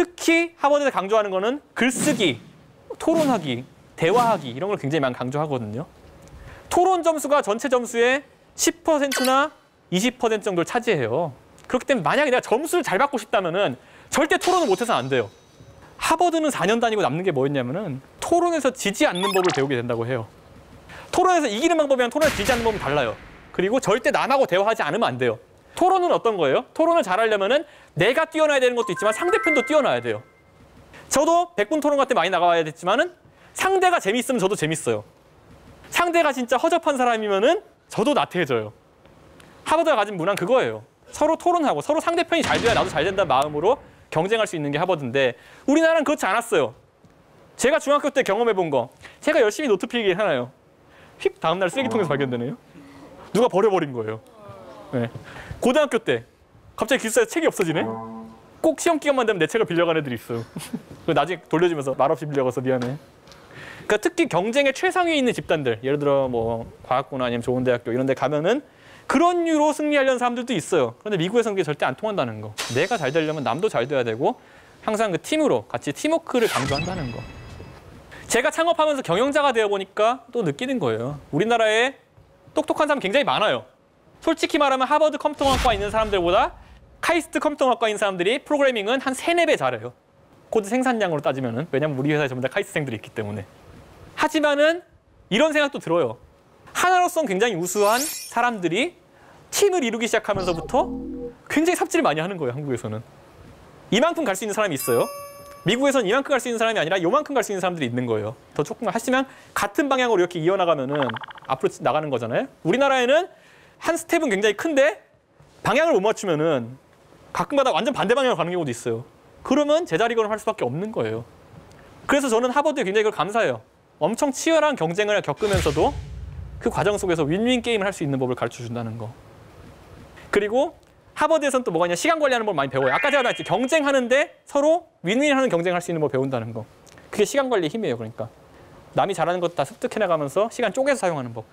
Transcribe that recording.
특히 하버드에서 강조하는 거는 글쓰기, 토론하기, 대화하기 이런 걸 굉장히 많이 강조하거든요. 토론 점수가 전체 점수의 10%나 20% 정도를 차지해요. 그렇기 때문에 만약에 내가 점수를 잘 받고 싶다면은 절대 토론을 못해서는 안 돼요. 하버드는 4년 다니고 남는 게 뭐였냐면은 토론에서 지지 않는 법을 배우게 된다고 해요. 토론에서 이기는 방법이랑 토론에서 지지 않는 법은 달라요. 그리고 절대 남하고 대화하지 않으면 안 돼요. 토론은 어떤 거예요? 토론을 잘하려면은 내가 뛰어나야 되는 것도 있지만 상대편도 뛰어나야 돼요. 저도 100분 토론 같은 데 많이 나가야 됐지만은 상대가 재밌으면 저도 재밌어요. 상대가 진짜 허접한 사람이면은 저도 나태해져요. 하버드가 가진 문화는 그거예요. 서로 토론하고 서로 상대편이 잘 돼야 나도 잘 된다는 마음으로 경쟁할 수 있는 게 하버드인데 우리나라는 그렇지 않았어요. 제가 중학교 때 경험해 본 거. 제가 열심히 노트 필기 하나요. 휙 다음 날 쓰레기통에서 발견되네요. 누가 버려버린 거예요. 네. 고등학교 때 갑자기 기숙사에 책이 없어지네. 꼭 시험 기간만 되면 내 책을 빌려간 애들이 있어요. 그 나중에 돌려주면서 말없이 빌려가서 미안해. 그러니까 특히 경쟁의 최상위에 있는 집단들, 예를 들어 뭐 과학고나 아니면 좋은 대학교 이런 데 가면은 그런 이유로 승리하려는 사람들도 있어요. 그런데 미국에서는 그게 절대 안 통한다는 거. 내가 잘 되려면 남도 잘 돼야 되고 항상 그 팀으로 같이 팀워크를 강조한다는 거. 제가 창업하면서 경영자가 되어 보니까 또 느끼는 거예요. 우리나라에 똑똑한 사람 굉장히 많아요. 솔직히 말하면 하버드 컴퓨터공학과 있는 사람들보다 카이스트 컴퓨터공학과 있는 사람들이 프로그래밍은 한 세네 배 잘해요. 코드 생산량으로 따지면은 왜냐면 우리 회사에 전부 다 카이스트생들이 있기 때문에. 하지만은 이런 생각도 들어요. 하나로서 굉장히 우수한 사람들이 팀을 이루기 시작하면서부터 굉장히 삽질을 많이 하는 거예요, 한국에서는. 이만큼 갈 수 있는 사람이 있어요. 미국에서는 이만큼 갈 수 있는 사람이 아니라 요만큼 갈 수 있는 사람들이 있는 거예요. 더 조금 하시면 같은 방향으로 이렇게 이어나가면은 앞으로 나가는 거잖아요. 우리나라에는 한 스텝은 굉장히 큰데 방향을 못 맞추면은 가끔가다 완전 반대 방향으로 가는 경우도 있어요. 그러면 제자리 걸음 할 수밖에 없는 거예요. 그래서 저는 하버드에 굉장히 그걸 감사해요. 엄청 치열한 경쟁을 겪으면서도 그 과정 속에서 윈윈 게임을 할 수 있는 법을 가르쳐 준다는 거. 그리고 하버드에서는 또 뭐가 있냐 시간 관리하는 법 많이 배워요. 아까 제가 말했지 경쟁하는데 서로 윈윈하는 경쟁할 수 있는 법 배운다는 거. 그게 시간 관리의 힘이에요. 그러니까 남이 잘하는 것다 습득해 나가면서 시간 쪼개서 사용하는 법.